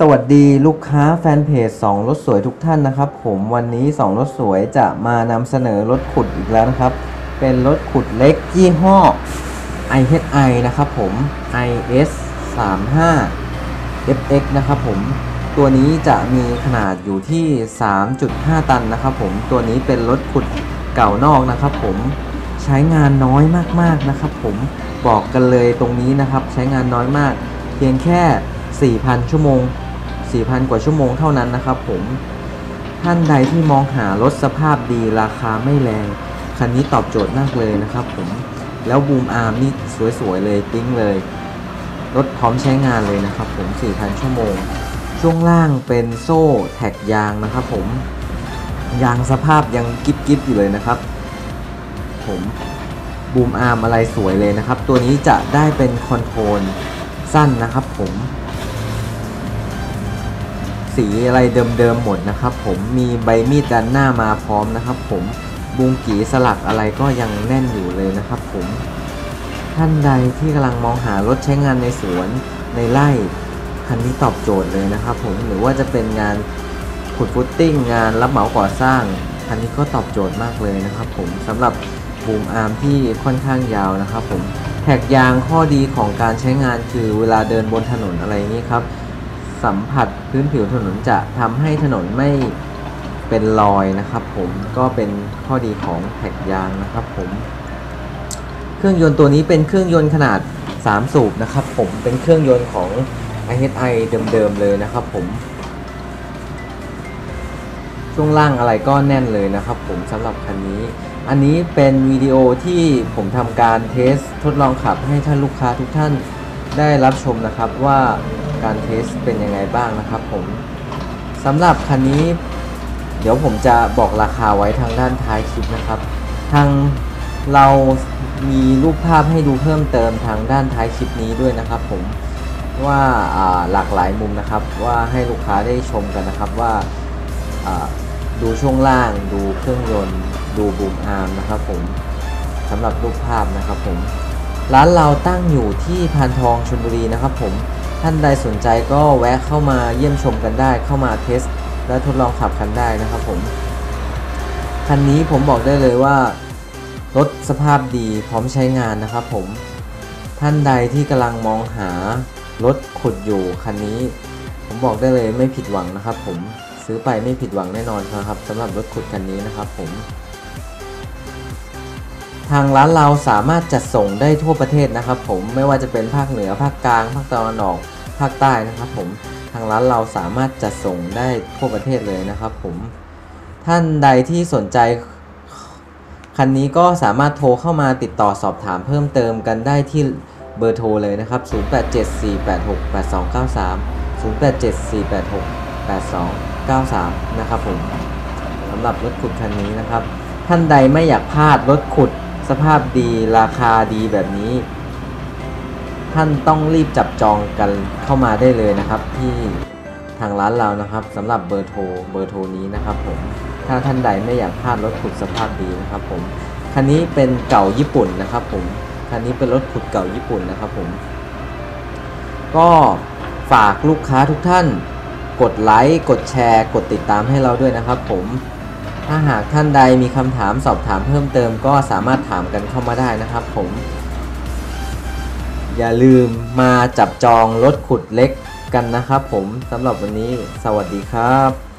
สวัสดีลูกค้าแฟนเพจ2รถสวยทุกท่านนะครับ ผมวันนี้ 2 รถสวยจะมานำเสนอรถขุดอีกแล้วนะครับ เป็นรถขุดเล็กยี่ห้อ IHI นะครับผม IS 3 5 FX นะครับผม ตัวนี้จะมีขนาดอยู่ที่ 3.5 ตันนะครับผม ตัวนี้เป็นรถขุดเก่านอกนะครับผมใช้งานน้อยมากๆนะครับผมบอกกันเลยตรงนี้นะครับ ใช้งานน้อยมาก เพียงแค่ 4,000 ชั่วโมง 4,000 กว่าชั่วโมงเท่านั้นนะครับผม ท่านใดที่มองหารถสภาพดีราคาไม่แรง คันนี้ตอบโจทย์มากเลยนะครับผม แล้วบูมอาร์มนี่สวยๆเลยปิ้งเลย รถพร้อมใช้งานเลยนะครับผม 4,000 ชั่วโมง ช่วงล่างเป็นโซ่แท็กยางนะครับผม ยางสภาพยังกิ๊บๆอยู่เลยนะครับ ผมบูมอาร์มอะไรสวยเลยนะครับ ตัวนี้จะได้เป็นคอนโทรลสั้นนะครับผม สีอะไรเดิมๆหมดนะครับ ผมมีใบมีดด้านหน้ามาพร้อมนะครับ ผมบุงกีสลักอะไรก็ยังแน่นอยู่เลยนะครับ ผมท่านใดที่กำลังมองหารถใช้งานในสวนในไร่คันนี้ตอบโจทย์เลยนะครับ ผมหรือว่าจะเป็นงานขุดฟุตติ้งงานรับเหมาก่อสร้างคันนี้ก็ตอบโจทย์มากเลยนะครับ ผมสำหรับบูมอาร์มที่ค่อนข้างยาวนะครับ ผมแท็กยางข้อดีของการใช้งานคือเวลาเดินบนถนนอะไรนี้ครับ สัมผัสพื้นผิวถนนจะทำให้ถนนไม่เป็นรอยนะครับ ผมก็เป็นข้อดีของแท็กยางนะครับ ผม เครื่องยนต์ตัวนี้เป็นเครื่องยนต์ขนาด 3 สูบนะครับ ผมเป็นเครื่องยนต์ของ IHI เดิมๆเลยนะครับ ผมช่วงล่างอะไรก็แน่นเลยนะครับ ผมสำหรับคันนี้ อันนี้เป็นวิดีโอที่ผมทำการเทสทดลองขับให้ท่านลูกค้าทุกท่านได้รับชมนะครับว่า การเทสเป็นยังไงบ้างนะครับผมสำหรับคันนี้ เดี๋ยวผมจะบอกราคาไว้ทางด้านท้ายคลิปนะครับ ทางเรามีรูปภาพให้ดูเพิ่มเติมทางด้านท้ายคลิปนี้ด้วยนะครับ ผมว่าาหลากหลายมุมนะครับ ว่าให้ลูกค้าได้ชมกันนะครับว่าอ่าดูช่วงล่าง ดูเครื่องยนต์ ดูบูมอาร์มนะครับผมสำหรับรูปภาพนะครับผมร้านเราตั้งอยู่ที่พานทองชลบุรีนะครับผม ท่านใดสนใจก็แวะเข้ามาเยี่ยมชมกันได้ เข้ามาเทสและทดลองขับกันได้นะครับผม คันนี้ผมบอกได้เลยว่ารถสภาพดีพร้อมใช้งานนะครับผม ท่านใดที่กำลังมองหารถขุดอยู่คันนี้ ผมบอกได้เลยไม่ผิดหวังนะครับผมซื้อไปไม่ผิดหวังแน่นอนครับสำหรับรถขุดคันนี้นะครับผม ทางร้านเราสามารถจัดส่งได้ทั่วประเทศนะครับ ผมไม่ว่าจะเป็นภาคเหนือภาคกลาง ภาคตะวันออกภาคใต้นะครับ ผมทางร้านเราสามารถจัดส่งได้ทั่วประเทศเลยนะครับ ผมท่านใดที่สนใจคันนี้ก็สามารถโทรเข้ามาติดต่อสอบถามเพิ่มเติมกันได้ที่เบอร์โทรเลยนะครับ 0874868293 0874868293 นะครับผมสำหรับรถขุดคันนี้นะครับ ท่านใดไม่อยากพลาดรถขุด สภาพดีราคาดีแบบนี้ ท่านต้องรีบจับจองกันเข้ามาได้เลยนะครับ ที่ทางร้านเรานะครับสำหรับเบอร์โทรเบอร์โทรนี้นะครับผมถ้าท่านใดไม่อยากพลาดรถขุดสภาพดีนะครับผมคันนี้เป็นเก่าญี่ปุ่นนะครับผมคันนี้เป็นรถขุดเก่าญี่ปุ่นนะครับผมก็ฝากลูกค้าทุกท่าน กดไลค์กดแชร์ กดติดตามให้เราด้วยนะครับผม ถ้าหากท่านใดมีคำถามสอบถามเพิ่มเติมก็สามารถถามกันเข้ามาได้นะครับผม อย่าลืมมาจับจองรถขุดเล็กกันนะครับผมสำหรับวันนี้ สวัสดีครับ